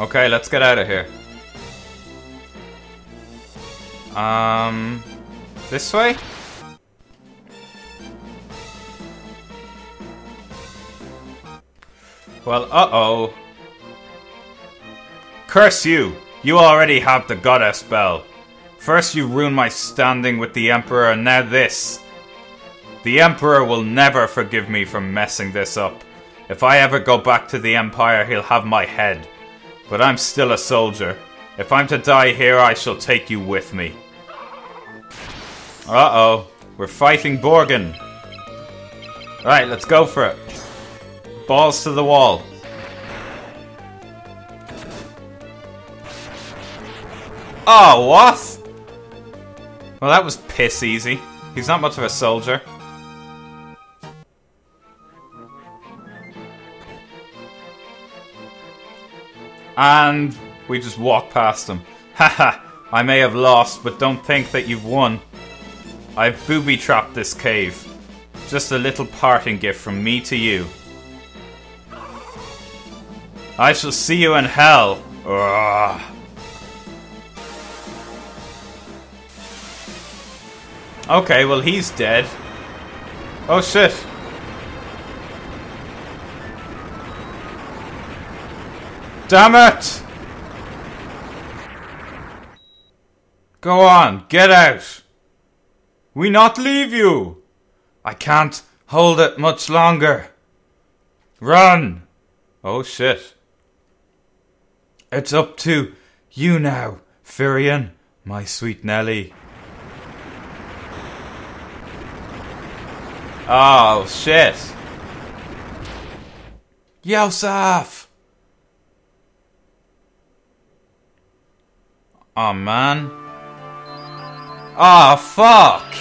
Okay, let's get out of here. Um, this way? Well, uh-oh. Curse you! You already have the goddess bell. First you ruined my standing with the Emperor, and now this. The Emperor will never forgive me for messing this up. If I ever go back to the Empire, he'll have my head. But I'm still a soldier. If I'm to die here, I shall take you with me. Uh-oh. We're fighting Borghen. Alright, let's go for it. Balls to the wall. Oh, what? Well, that was piss easy. He's not much of a soldier. And we just walk past him. Haha, I may have lost, but don't think that you've won. I've booby-trapped this cave. Just a little parting gift from me to you. I shall see you in hell. Ugh. Okay, well he's dead. Oh shit. Damn it! Go on, get out! We not leave you! I can't hold it much longer. Run! Oh shit. It's up to you now, Firion, my sweet Nelly. Oh shit. Yosef! Oh man. Oh fuck!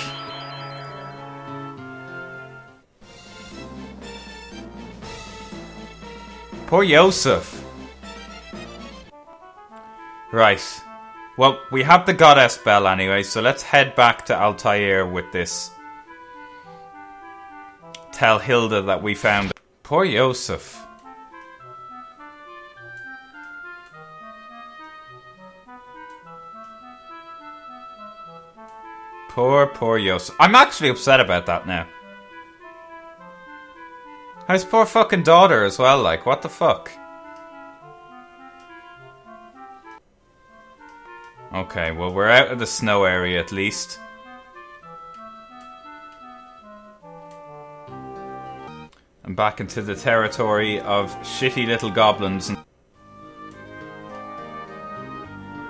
Poor Yosef. Right. Well, we have the goddess bell anyway, so let's head back to Altair with this. Tell Hilda that we found. Poor Yosef. Poor, poor Yosef. I'm actually upset about that now. His poor fucking daughter as well, like, what the fuck? Okay, well, we're out of the snow area at least. And back into the territory of shitty little goblins.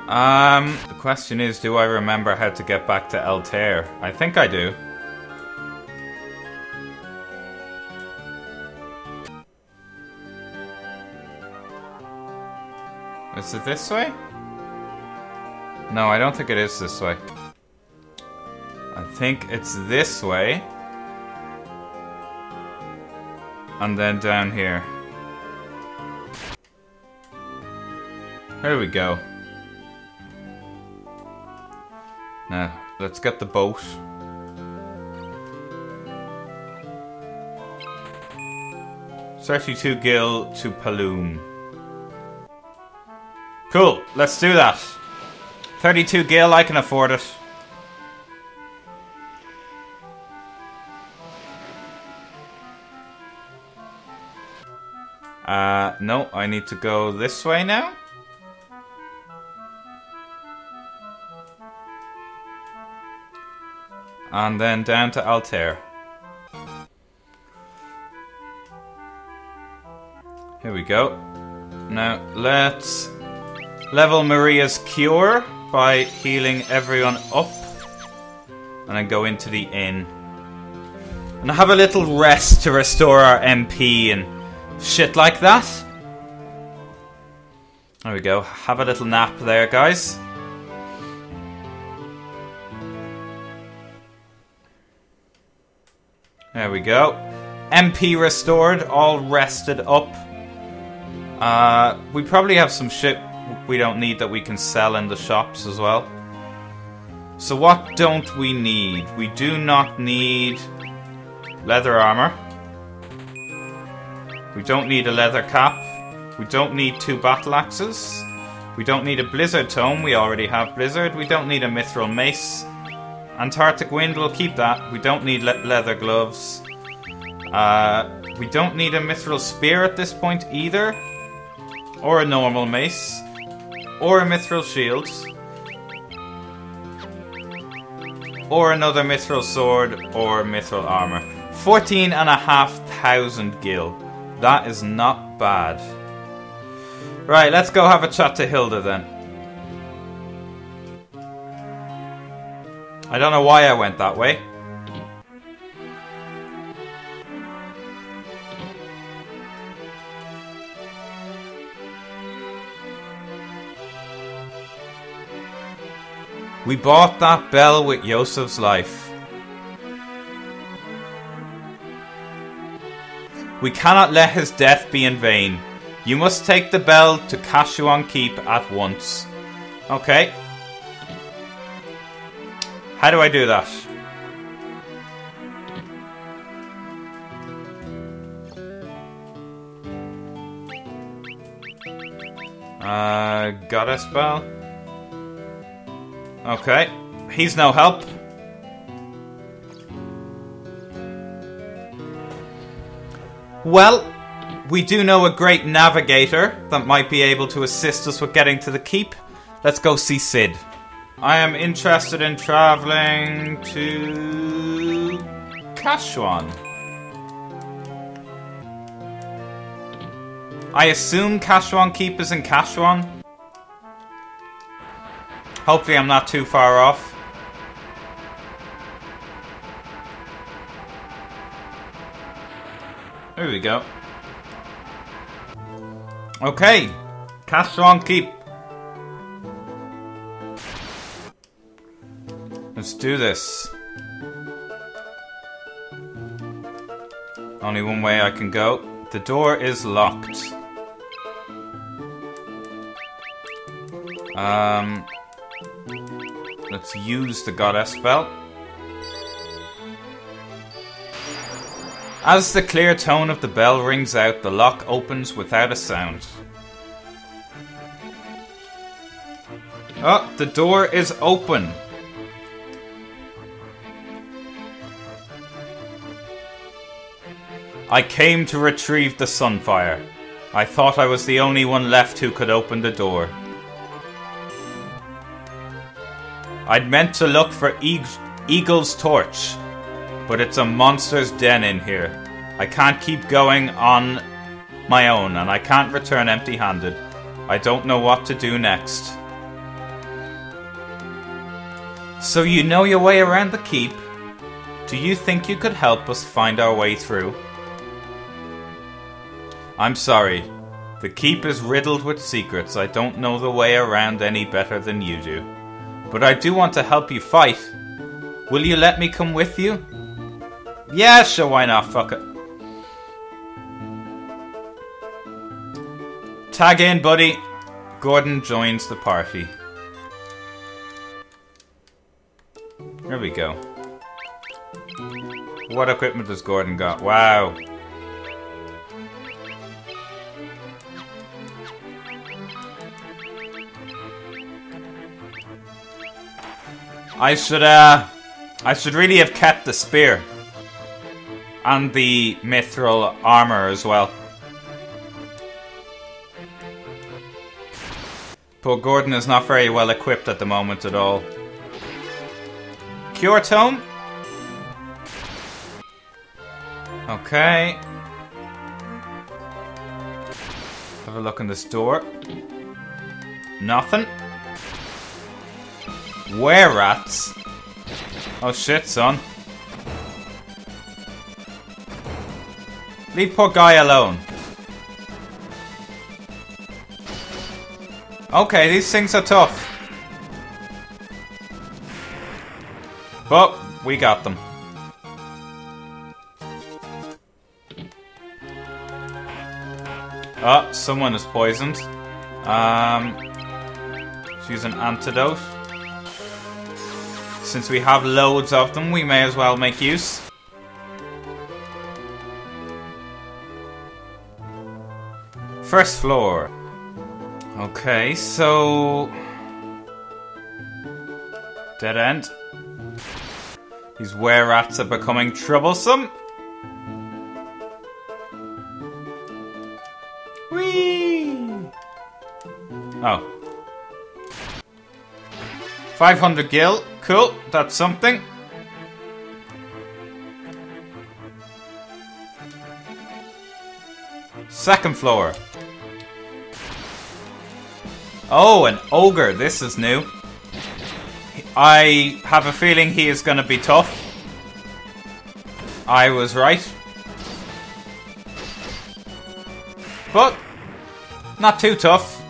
Um, the question is, do I remember how to get back to Altair? I think I do. Is it this way? No, I don't think it is this way. I think it's this way. And then down here. There we go. Let's get the boat. Thirty-two gil to Paloom. Cool, let's do that. 32 gil, I can afford it. Uh, no, I need to go this way now. And then down to Altair. Here we go. Now, let's level Maria's cure by healing everyone up. And then go into the inn. And have a little rest to restore our MP and shit like that. There we go. Have a little nap there, guys. There we go. MP restored, all rested up. Uh, we probably have some shit we don't need that we can sell in the shops as well. So what don't we need? We do not need leather armor. We don't need a leather cap. We don't need two battle axes. We don't need a blizzard tome. We already have blizzard. We don't need a mithril mace. Antarctic wind, we'll keep that. We don't need le leather gloves. Uh, we don't need a mithril spear at this point either. Or a normal mace. Or a mithril shield. Or another mithril sword or mithril armor. 14 and a half thousand gil. That is not bad. Right, let's go have a chat to Hilda then. I don't know why I went that way. We bought that bell with Yosef's life. We cannot let his death be in vain. You must take the bell to Kashuan Keep at once. Okay. How do I do that? Uh, goddess bell. Okay. He's no help. Well, we do know a great navigator that might be able to assist us with getting to the keep. Let's go see Cid. I am interested in traveling to Kashuan. I assume Kashuan Keepers in Kashuan. Hopefully I'm not too far off. There we go. Okay. Kashuan Keep. Let's do this. Only one way I can go. The door is locked. Um, Let's use the goddess bell. As the clear tone of the bell rings out, the lock opens without a sound. Oh, the door is open. I came to retrieve the Sunfire. I thought I was the only one left who could open the door. I'd meant to look for Egil's Torch, but it's a monster's den in here. I can't keep going on my own, and I can't return empty handed. I don't know what to do next. So you know your way around the keep? Do you think you could help us find our way through? I'm sorry. The keep is riddled with secrets. I don't know the way around any better than you do. But I do want to help you fight. Will you let me come with you? Yeah, sure, why not? Fuck it. Tag in, buddy. Gordon joins the party. There we go. What equipment has Gordon got? Wow. I should, uh... I should really have kept the spear. And the mithril armor as well. But Gordon is not very well equipped at the moment at all. Cure Tome? Okay. Have a look in this door. Nothing. Were-rats? Oh shit, son. Leave poor guy alone. Okay, these things are tough. But, we got them. Oh, someone is poisoned. Um, use an antidote. Since we have loads of them, we may as well make use. First floor. Okay, so... Dead end. These were-rats are becoming troublesome. Whee! Oh. 500 gil. Cool. That's something. Second floor. Oh, an ogre. This is new. I have a feeling he is going to be tough. I was right. But, not too tough.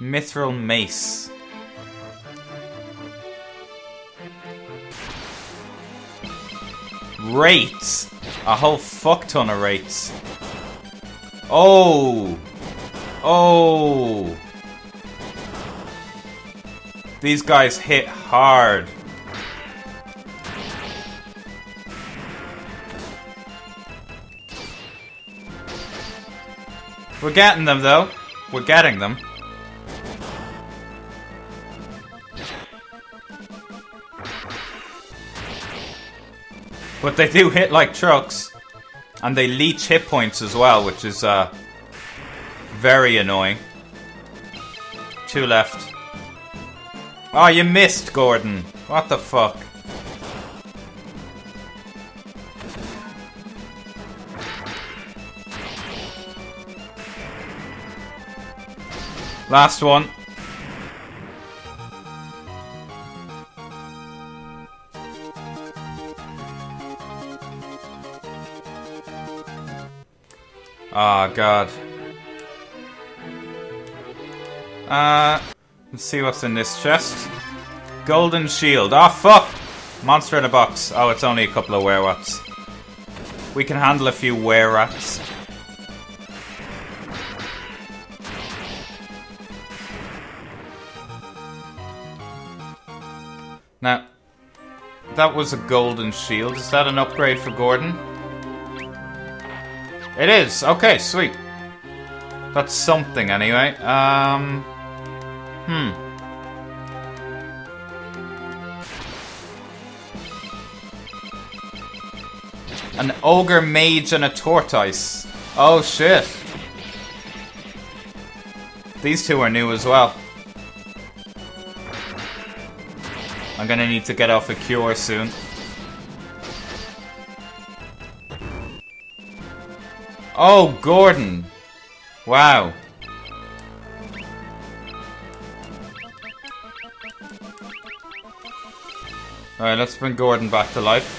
Mithril Mace. Rates. A whole fuck ton of rates. Oh. Oh. These guys hit hard. We're getting them though. We're getting them. But they do hit like trucks. And they leech hit points as well, which is uh, very annoying. Two left. Oh, you missed, Gordon. What the fuck? Last one. Oh, God. Uh, let's see what's in this chest. Golden shield. Oh, fuck! Monster in a box. Oh, it's only a couple of werewolves. We can handle a few were-rats. Now, that was a golden shield. Is that an upgrade for Gordon? It is. Okay, sweet. That's something anyway. Um. Hmm. An ogre mage and a tortoise. Oh shit. These two are new as well. I'm gonna need to get off a cure soon. Oh, Gordon. Wow. Alright, let's bring Gordon back to life.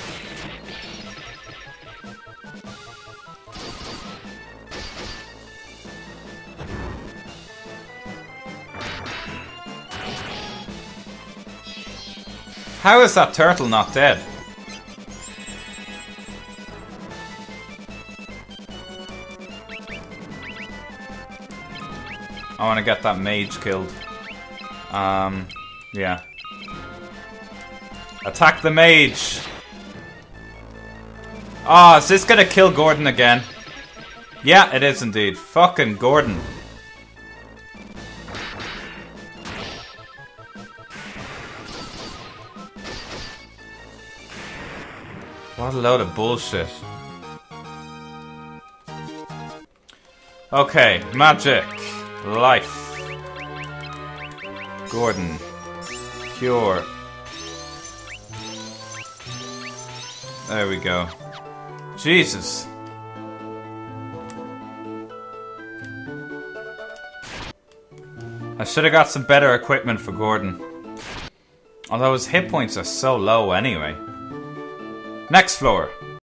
How is that turtle not dead? I want to get that mage killed. Um, yeah. Attack the mage! Ah, oh, is this gonna kill Gordon again? Yeah, it is indeed. Fucking Gordon. What a load of bullshit. Okay, magic. Life. Gordon. Cure. There we go. Jesus. I should have got some better equipment for Gordon. Although his hit points are so low anyway. Next floor.